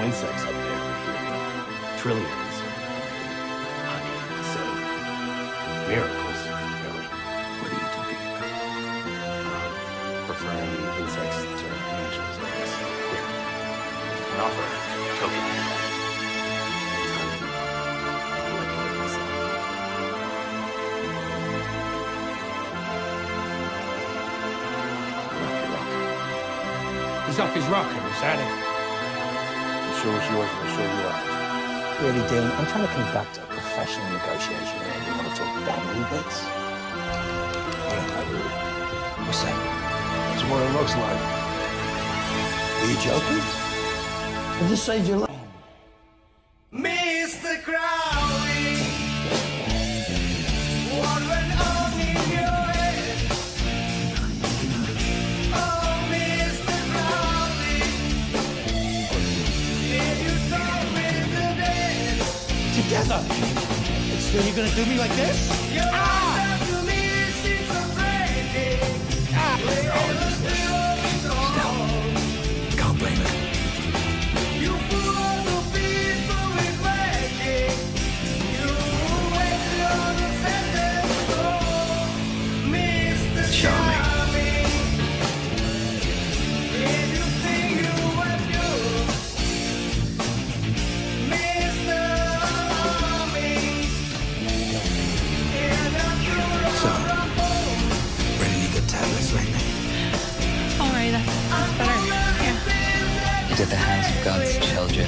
insects up there trillions. Honey, silk, miracles, really. What are you talking about? Um, preferring insects to angels, I guess. Here, an offer, token. He's off his rocker, is that it? You sure it's yours? I'm sure you are. Really, Dean, I'm trying to conduct a professional negotiation here. You want to talk family bits? What's that? That's what it looks like. Are you joking? I just saved your life. Together! So you're gonna do me like this? Your at the hands of God's children